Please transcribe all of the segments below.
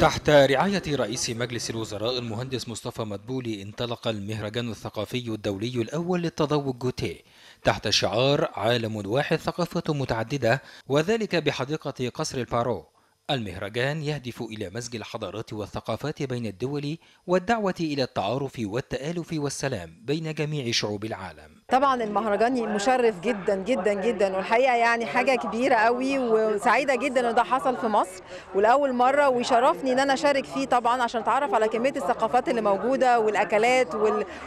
تحت رعاية رئيس مجلس الوزراء المهندس مصطفى مدبولي انطلق المهرجان الثقافي الدولي الأول للتذوق جوتيه. تحت شعار عالم واحد ثقافة متعددة وذلك بحديقة قصر البارو المهرجان يهدف إلى مزج الحضارات والثقافات بين الدول والدعوة إلى التعارف والتآلف والسلام بين جميع شعوب العالم. طبعا المهرجان مشرف جدا جدا جدا والحقيقة يعني حاجة كبيرة قوي وسعيدة جدا إن ده حصل في مصر. ولأول مرة ويشرفني إن أنا أشارك فيه طبعا عشان اتعرف على كمية الثقافات اللي موجودة والأكلات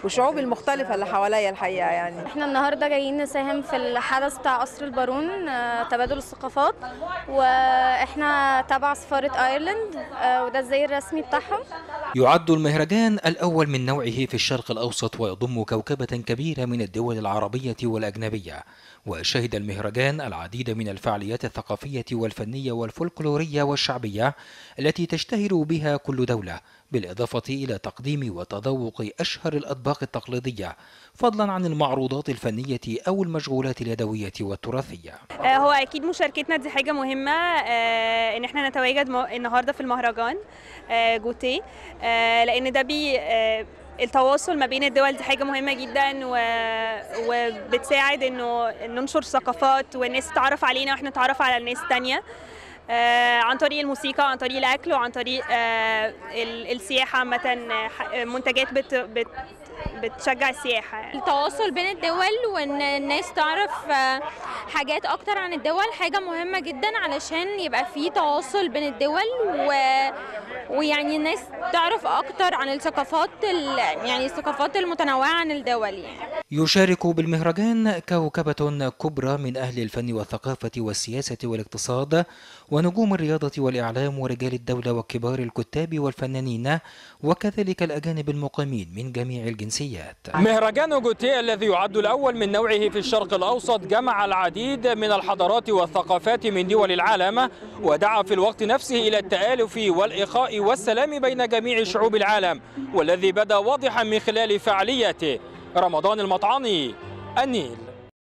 والشعوب المختلفة اللي حواليا الحقيقة يعني. إحنا النهارده جايين نساهم في الحدث بتاع قصر البارون آه، تبادل الثقافات. وإحنا تبع سفارة أيرلند آه، وده الزي الرسمي بتاعهم. يعد المهرجان الأول من نوعه في الشرق الأوسط ويضم كوكبة كبيرة من الدول العربية والأجنبية. وشهد المهرجان العديد من الفعاليات الثقافية والفنية والفولكلورية والشعبية التي تشتهر بها كل دولة بالإضافة إلى تقديم وتذوق أشهر الأطباق التقليدية فضلا عن المعروضات الفنية أو المشغولات اليدوية والتراثية. آه، هو أكيد مشاركتنا دي حاجة مهمة آه، إن إحنا نتواجد النهارده في المهرجان آه، جوتيه لأن ده بي آه، التواصل ما بين الدول دي حاجة مهمة جدا و... وبتساعد إنه ننشر ثقافات والناس تتعرف علينا وإحنا نتعرف على الناس التانية آه، عن طريق الموسيقى عن طريق الأكل وعن طريق آه، ال- السياحة عامة آه، منتجات بت... بت... بتشجع السياحة يعني. التواصل بين الدول وإن الناس تعرف آه، حاجات أكتر عن الدول حاجة مهمة جدا علشان يبقى في تواصل بين الدول و... ويعني الناس تعرف أكتر عن الثقافات ال... يعني الثقافات المتنوعة عن الدول يعني يشارك بالمهرجان كوكبة كبرى من أهل الفن والثقافة والسياسة والاقتصاد ونجوم الرياضة والإعلام ورجال الدولة وكبار الكتاب والفنانين وكذلك الأجانب المقيمين من جميع الجنسيات مهرجان جوتيه الذي يعد الأول من نوعه في الشرق الأوسط جمع العديد من الحضارات والثقافات من دول العالم ودعا في الوقت نفسه إلى التآلف والإخاء والسلام بين جميع شعوب العالم والذي بدا واضحا من خلال فعاليته رمضان المطعني النيل.